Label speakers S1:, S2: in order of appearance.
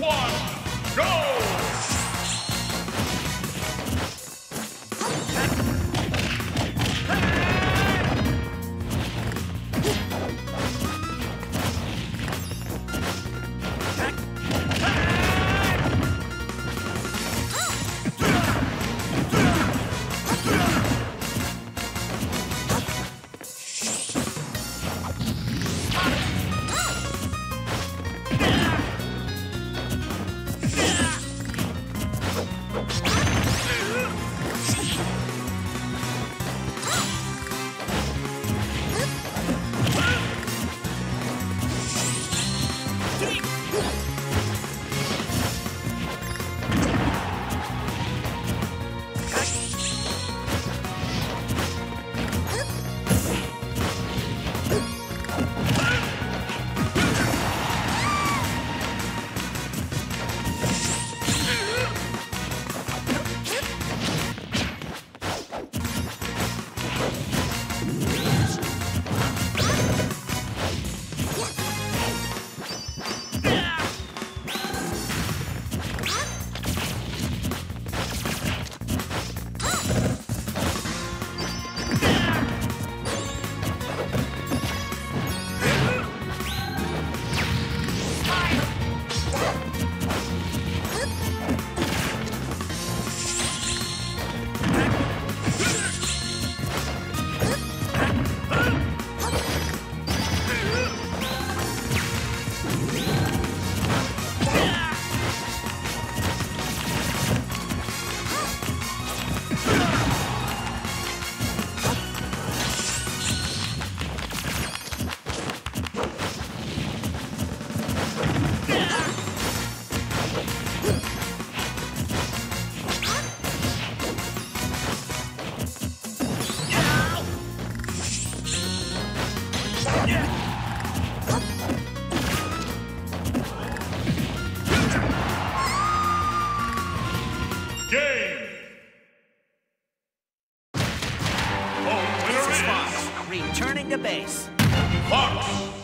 S1: one, go!
S2: Returning to base.
S1: Fox!